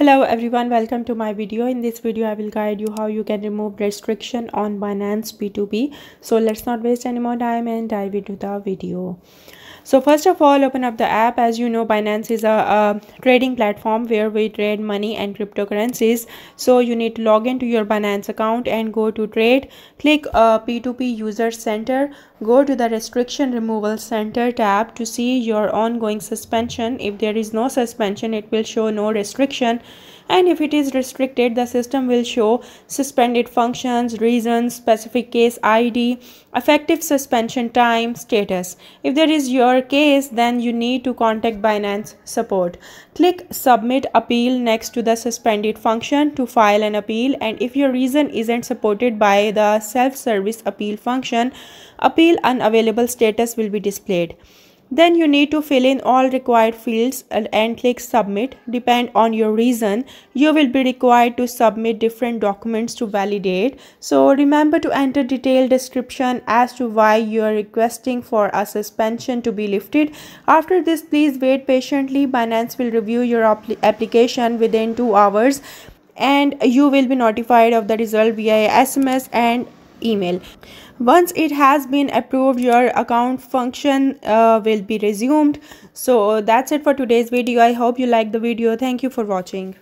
hello everyone. Welcome to my video. In this video i will guide you how you can remove restriction on binance p2p so let's not waste any more time and dive into the video so first of all open up the app. As you know binance is a, a, trading platform where we trade money and cryptocurrencies. So you need to log into your binance account and go to trade. Click uh, p2p user center. Go to the restriction removal center tab to see your ongoing suspension. If there is no suspension it will show no restriction and if it is restricted the system will show suspended functions reasons specific case id effective suspension time status. If there is your case then you need to contact binance support. Click submit appeal next to the suspended function to file an appeal. And if your reason isn't supported by the self-service appeal function appeal unavailable status will be displayed then you need to fill in all required fields and, click submit. Depend on your reason, you will be required to submit different documents to validate. So remember to enter detailed description as to why you are requesting for a suspension to be lifted. After this, please wait patiently. Binance will review your application within 2 hours and you will be notified of the result via SMS and email. Once it has been approved your account function uh, will be resumed. So that's it for today's video. I hope you like the video. Thank you for watching